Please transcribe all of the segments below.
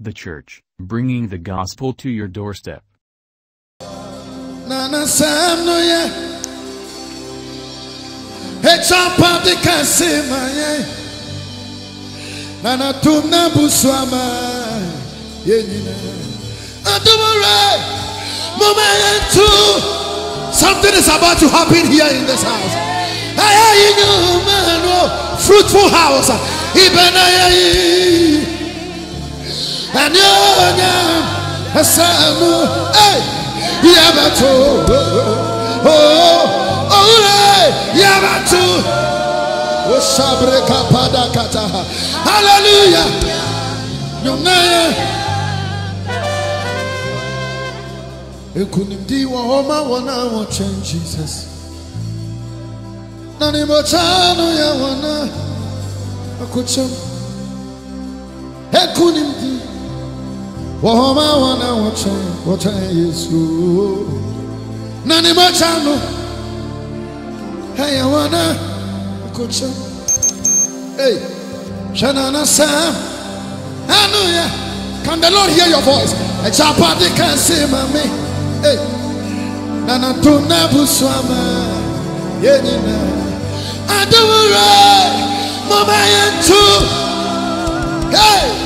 The church, bringing the gospel to your doorstep. Something is about to happen here in this house. Oh, fruitful house. And you Asamu hey Yabato Oh Oh Yabato Oh Sabre Kapada Kata Hallelujah. Nyonaya Ekunimdi wa homa wana wa change Jesus. Nani mochano ya wana. Akucham. Ekunimdi Wahoma wana wacha wacha Yesu. Nani mochano Hey wana Akucham Hey Shana na sam Hallelujah. Can the Lord hear your voice? A chapati can say mami. Hey Nana tuna buswama. Yenina Adumura Mama yentu Hey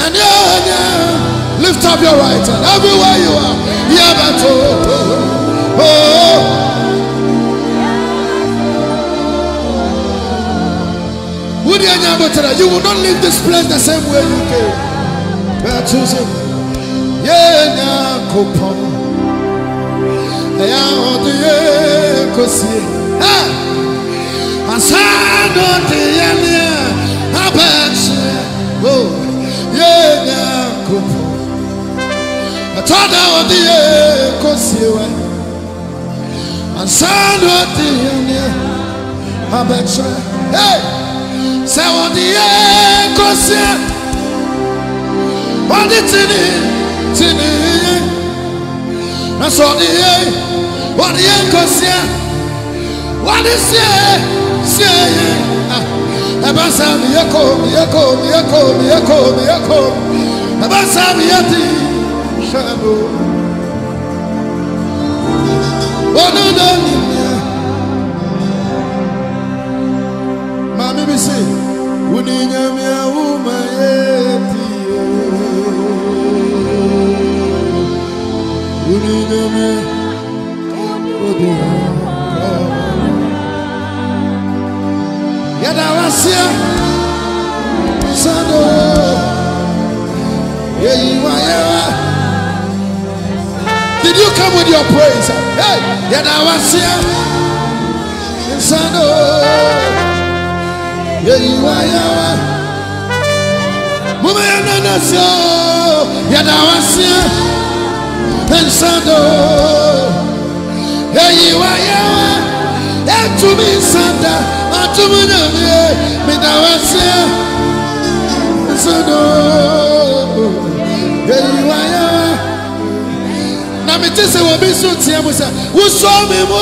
Anyanya Lift up your right hand. Everywhere you are Yabato Oh. Would you will not leave this place the same way you came. But choosing, yeah, you? Ah, I bet you. Oh, yeah, yeah, coupon. I told her what the end, go see. I said, not the end, I bet you. Hey! sɛ wɔde yɛ kɔsia wɔde tini tini yɛ na sɛ ɔde yɛ wɔde yɛ kɔsia wɔde sie sie yɛ ɛbɛ sɛ mi yɛ kɔ mi yɛ kɔ mi yɛ kɔ mi yɛ kɔ mi yɛ kɔ ɛbɛ sɛ mi. Yɛ di Yeyi wayewa Did you come with your praise? Hey, yeyiwayawa mume yananasio yadawasia pensado yeyiwayawa yatumi nsanda atumi nyamie midawasia pensado yeyiwayawa na mete sɛ wɔ bi nso teɛ mu. Sɛ wosɔ me mu.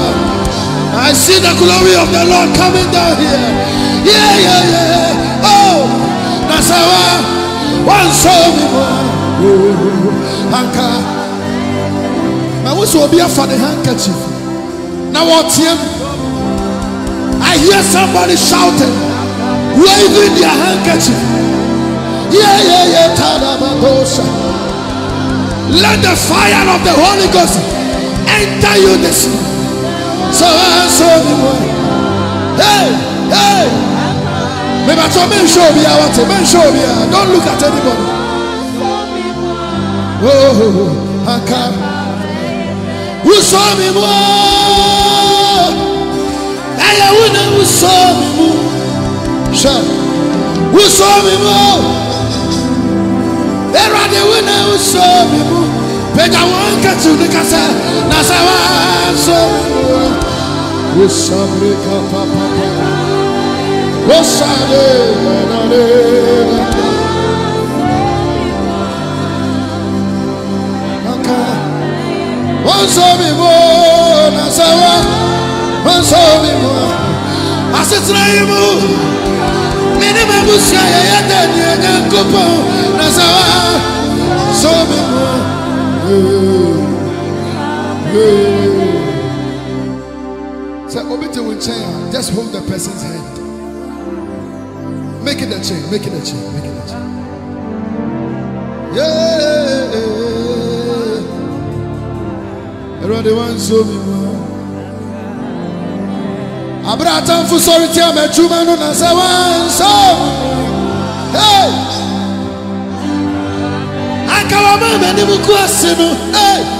Me I see the glory of the Lord coming down here. Yeah, yeah, yeah. Oh, how one me. Oh, anka. Now, what's will be for the handkerchief? Now, what's him? I hear somebody shouting, waving their handkerchief. Yeah, yeah, yeah. Tadabadosha. Let the fire of the Holy Ghost enter you this morning. So I saw me boy. Hey, hey. Maybe I told me show me I want to men show me. Don't look at anybody. Oh, I come. Who saw me more? I wouldn't who saw me more. Sure. Who saw me more? There are the winner who saw me more. But I won't get to the casa. Nasawa saw me more. Usabrika papa. Usade nare. Aka. Wansomi mo nasawa. Wansomi mo. Asitra imu. Mini mabusia ya ya dani ya nyankopo nasawa. Somi mo. Yeah. Yeah. Say, Obi to chain. Just hold the person's hand. Make it a chain. Make it a chain. Make it a chain. Yeah. Everybody wants to be more. Abraham for sorry to me, Juma no na say one so. Hey. Akawa mama ni muku asinu. Hey.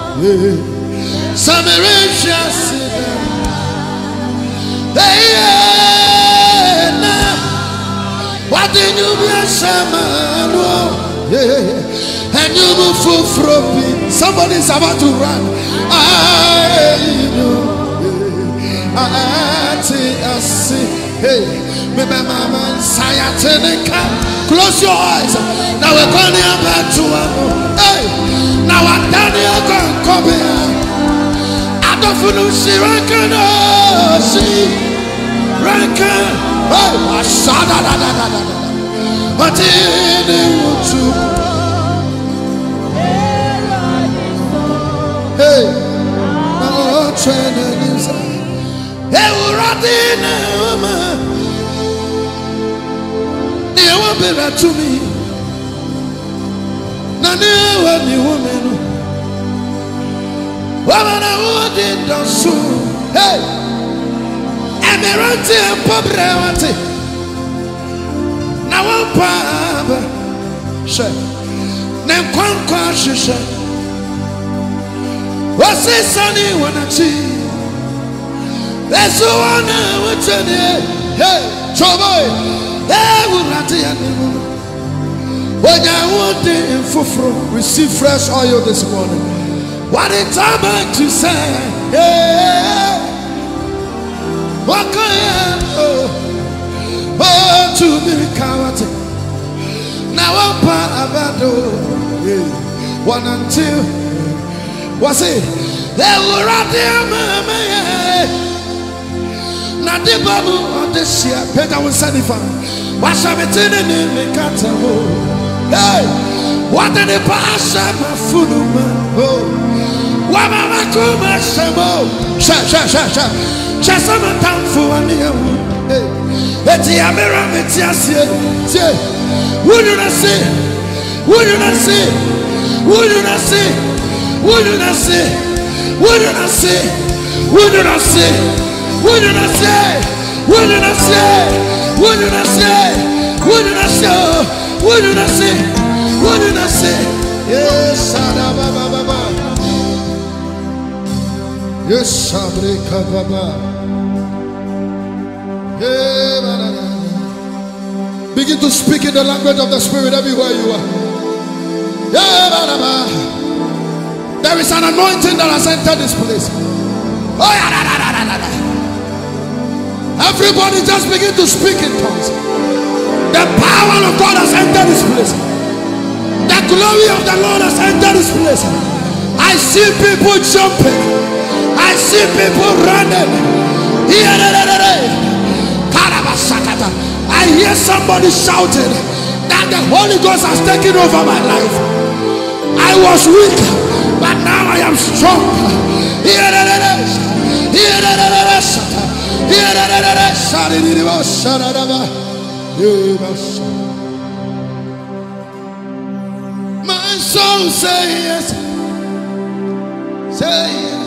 Yeah. Samaria sida. Hey. Na. Wadi nyubi asamano. Yeah. And you move for froppy. Somebody is about to run. I know. I see. Hey, Close your eyes. Now we're going back to. Hey, now I'm done here. Go come here. I don't feel she. She. Hey, I da da. But in the Hey. Ewurade na ọma ni ewa bẹrẹ tu mi nani ewa bera tumi nani ewa ni wome no wabana wodi dɔso hey! Ɛmɛrante mpɔbrɛ e wate na wɔmpa aba hyɛ ne nkɔnkɔ ahyehyɛ wɔsesane wɔ n'akyi ɛso wɔ na wɔkyɛneɛ e. hey! Tɔbɔe When I want the fufro, receive fresh oil this morning. What it's about to say. What can oh, oh, to be coward. Now I'm part of it. Oh, One until, what's it? They were mama, yeah. Na de babu ɔde hyia pɛgya wo nsa nifa. Wahyɛ me te ne ne me kata ho. Hey! Wɔde ne pa ahyɛ mafunu ma ho. Wama mako ma hyɛ mo. Hyɛ hyɛ hyɛ hyɛ. Hyɛ sɛ metamfo ane awu hey! Eti amera me te aseɛ. Tie! Wunyu na se! Wunyu na se! Wunyu na se! Wunyu na se! Wunyu na se! Wunyu na se What did I say? What did I say? What did I say? What did I say? What did I say? What did I say? Yes, Sada Baba Baba. Yes, Sabrika Baba. Begin to speak in the language of the Spirit everywhere you are. There is an anointing that has entered this place. Oh, yeah, Everybody just begin to speak in tongues. The power of God has entered this place. The glory of the Lord has entered this place. I see people jumping. I see people running. I hear somebody shouting that the Holy Ghost has taken over my life. I was weak, but now I am strong. My soul say yes, say yes.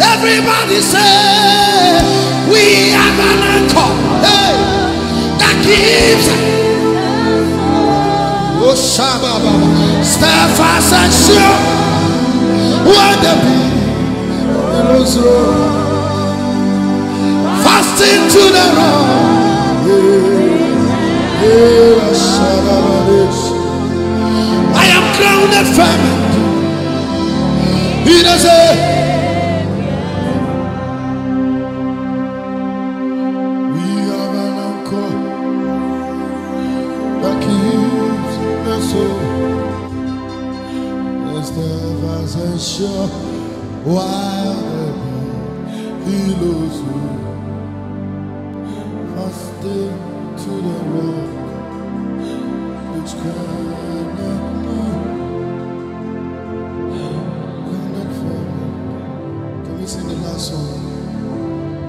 Everybody say we have an anchor. Hey, that keeps oh steadfast and sure. When the billows roll fast into the Shabba I am grounded firm. He doesn't. We while the billows roll. Fasting to the rock which cannot move. Cannot fall. Can we sing the last song?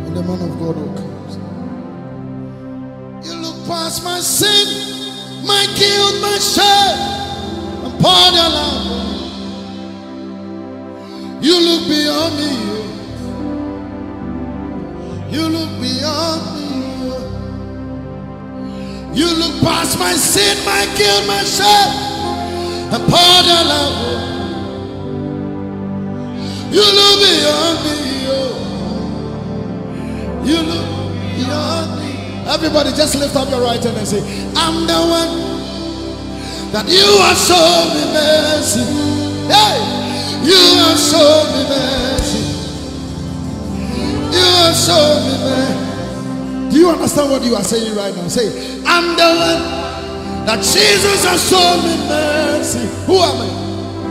And the man of God will come. You look past my sin, my guilt, my shame, and your love. You look beyond me. You look beyond me. You look past my sin, my guilt, my shame, and pour your love. You look beyond me. Oh. You look beyond me. Everybody just lift up your right hand and say, I'm the one that you have shown me mercy. Hey, you have shown me mercy. You have shown me mercy. Do you understand what you are saying right now? Say, I'm the one that Jesus has shown me mercy. Who am I?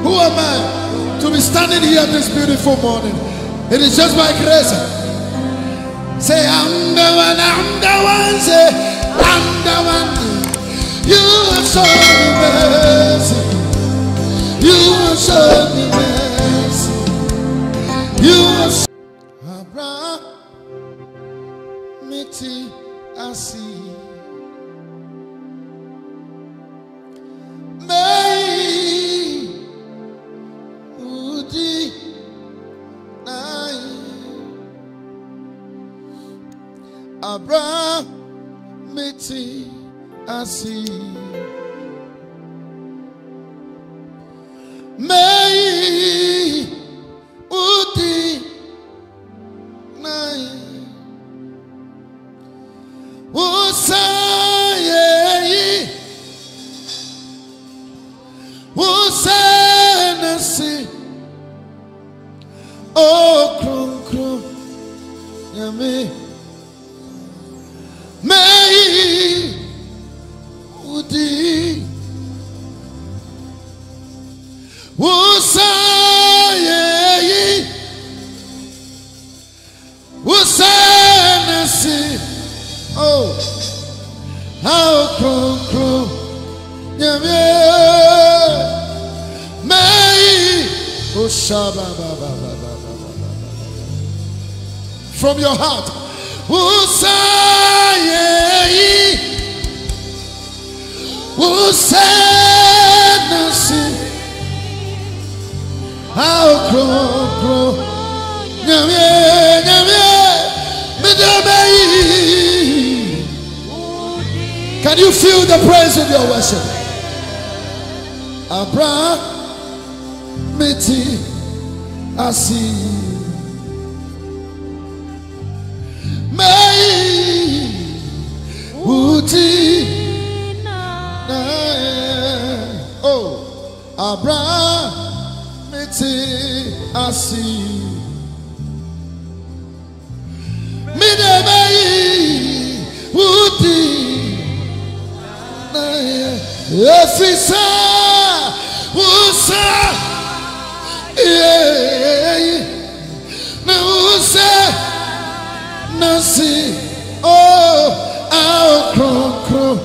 Who am I to be standing here this beautiful morning? It is just by grace. Say, I'm the one, I'm the one. Say, I'm the one. You have shown me mercy. You have shown me mercy. You have Abraham, Miti, Asi. May, meti asi from your heart. Usayeyi. Usenasi. Ao kronkron Can you feel the praise of your worship? Abra, miti, asi, mei, uti, na, oh, Abra mete ase efisa usa yeye na usa nasi oh, ao kronkron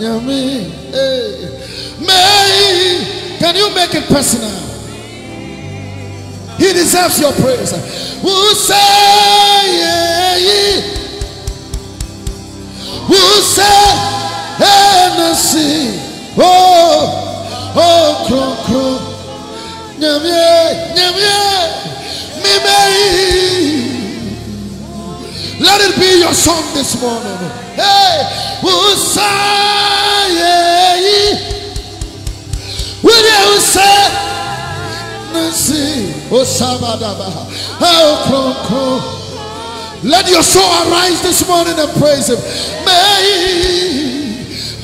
yami may can you make it personal? He deserves your praise. Usa yeye usa Hennessy, oh, oh, nyamye, nyamye, Let it be your song this morning. Hey, will you say, Nancy, oh. Let your soul arise this morning and praise Him. May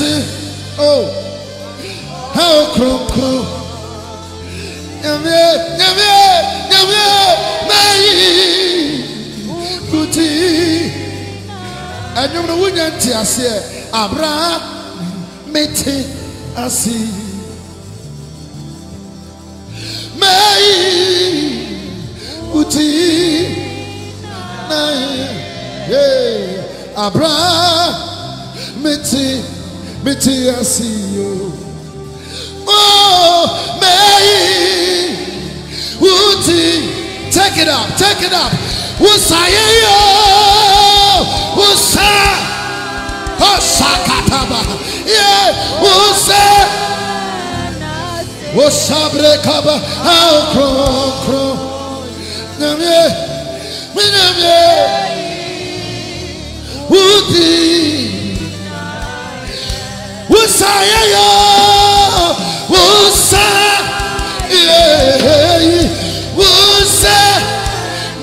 ase o. Ha o kronkron nyamie nyamie nyamie mayi kuti ɛnyɔm wunya nti aseɛ abra mete ase mayi kuti na ye abra mete ase. Yo oh take it up take it up wusaye yo Osakataba. Yeah, Ose. Osabre kaba. How kro. Namye. Minamye. Usaya yo. Usa. Yeah. Usa.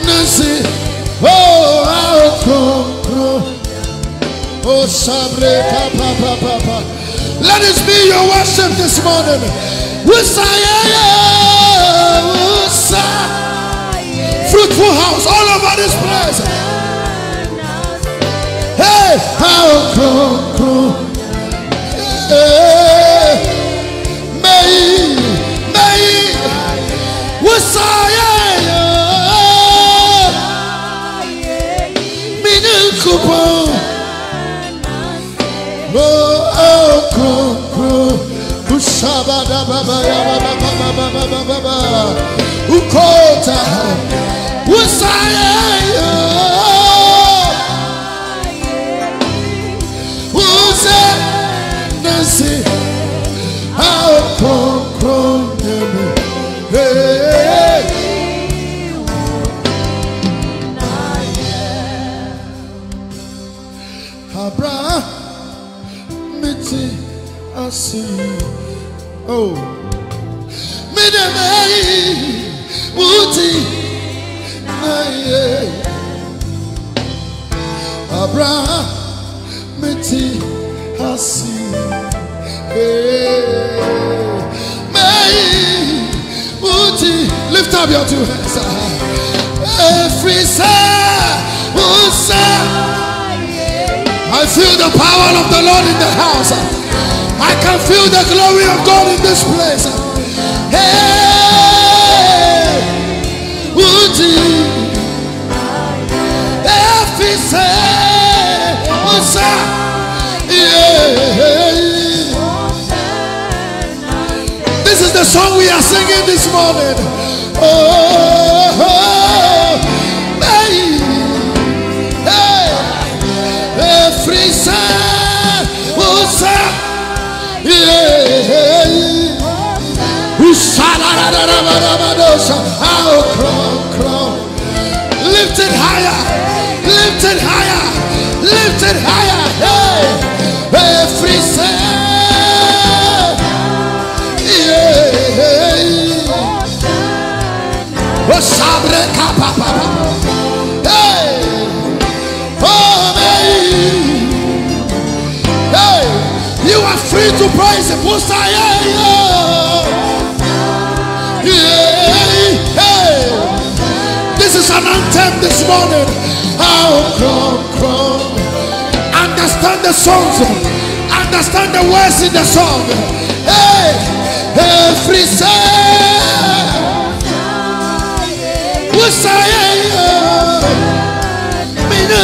Nasi. Oh, kro kro. Oh, sabre papa papa. Let us be your worship this morning. Usaya, Usa. Fruitful house all over this place. Hey, how come, midamei uti aye. Abraham, miti asi. Hey, may uti. Lift up your two hands. Every side, I feel the power of the Lord in the house. I can feel the glory of God in this place. Hey, Oh, this is the song we are singing this morning. Oh, oh, Higher, higher. Hey, yeah. Oh. Hey, oh. Hey, you are free to praise. Musa, yeah, yeah. Yeah, is an anthem this morning. Oh, come, come. Understand the songs. Understand the words in the song. Hey, every. Musa, yeah, yeah. Mina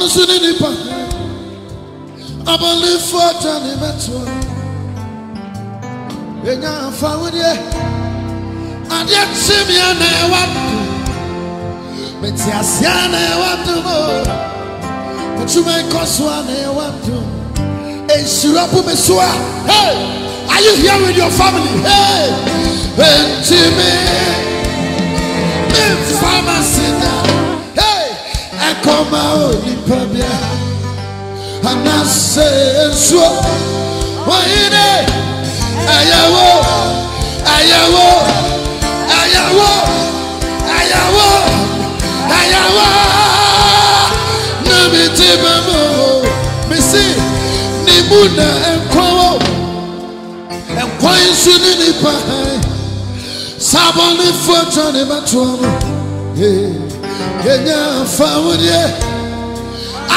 no so ne nipa abalefo ata ne bɛtoa ɛnya afa wodeɛ adeɛ kye me a na ɛwa do mete ase a na ɛwa do mo metuma nkɔ so a na ɛwa do ɛnhyira po me so hey! Are you here with your family? Hey anase nsuo wɔyine ayawo ayawo ayawo ayawo ayawo. Na mi ti ma mo mi si ni mu na nkɔwɔ nkɔ nsu ni nipa sabɔ ni fo tɔ ne ba tɔ mo yenya fa wo deɛ.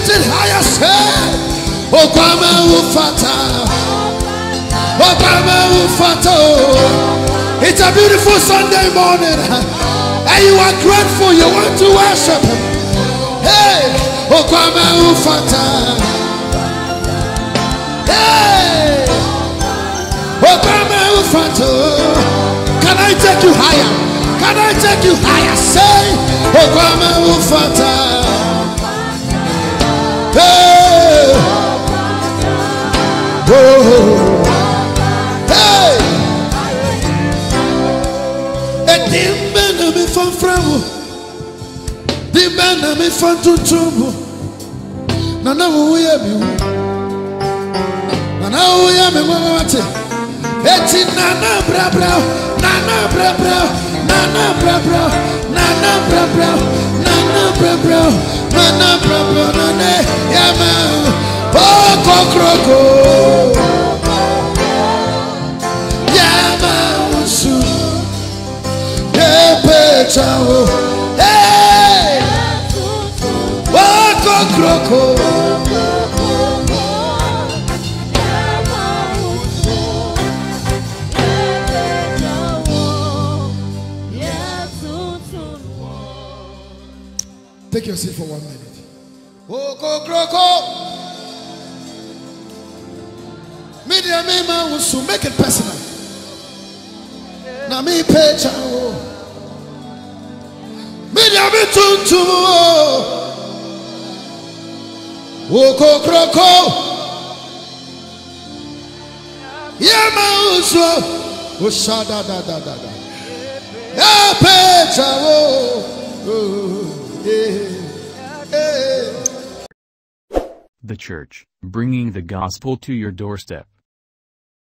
Lift it higher, say. Okwama ufata. Okwama ufata. It's a beautiful Sunday morning. And you are grateful. You want to worship him. Hey, Okwama ufata. Hey, Okwama ufata. Can I take you higher? Can I take you higher? Say, Okwama ufata. Hey. Edimbe na mi fanfrawo, dimbe na mi fantutumu, na na wo ye mi wu, na na wo ye mi mama wate. Eti na na bra bra, na na bra bra, na na bra bra, na na bra bra, na na bra bra, na na bra bra, na ne ya ma, Take your seat for one minute. Make it personal. Na me pecha o. Media me tuntum o. Oko kroko. Yeah ma wusu. Osha da da da da. Oh, yeah. Yeah. The Church, bringing the gospel to your doorstep.